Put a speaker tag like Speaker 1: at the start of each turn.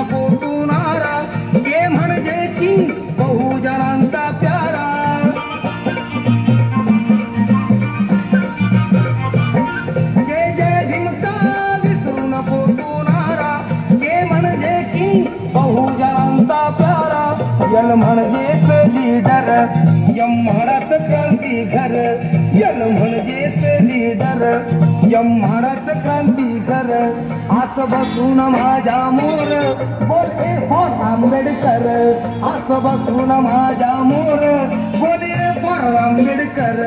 Speaker 1: नको ये म्हणजे की बहुजनांचा प्यारा। जय जय भीमचा विसरू प्यारा। यल म्हणजेच लीडर, यम म्हणत क्रांती घर यल म्हणजेच लीडर यम म्हणत क्रांती घर आस बसून माझ्या मोर बोलते फॉर हो आंबेडकर. आस बसून माझ्या मोर बोले फॉर हो आंबेडकर.